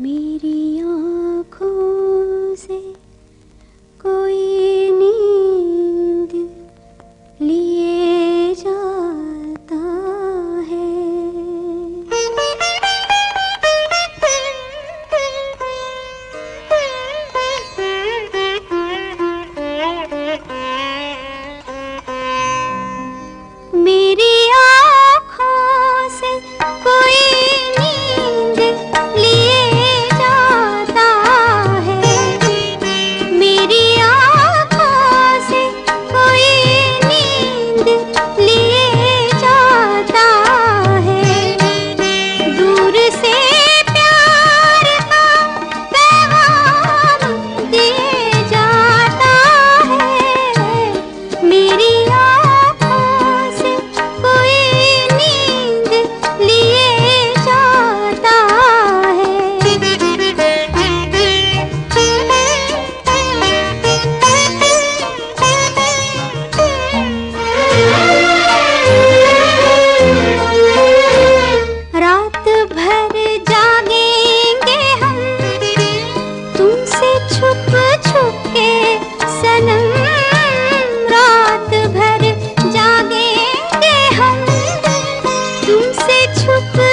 मेरी आँखों से कोई दूर से से छुप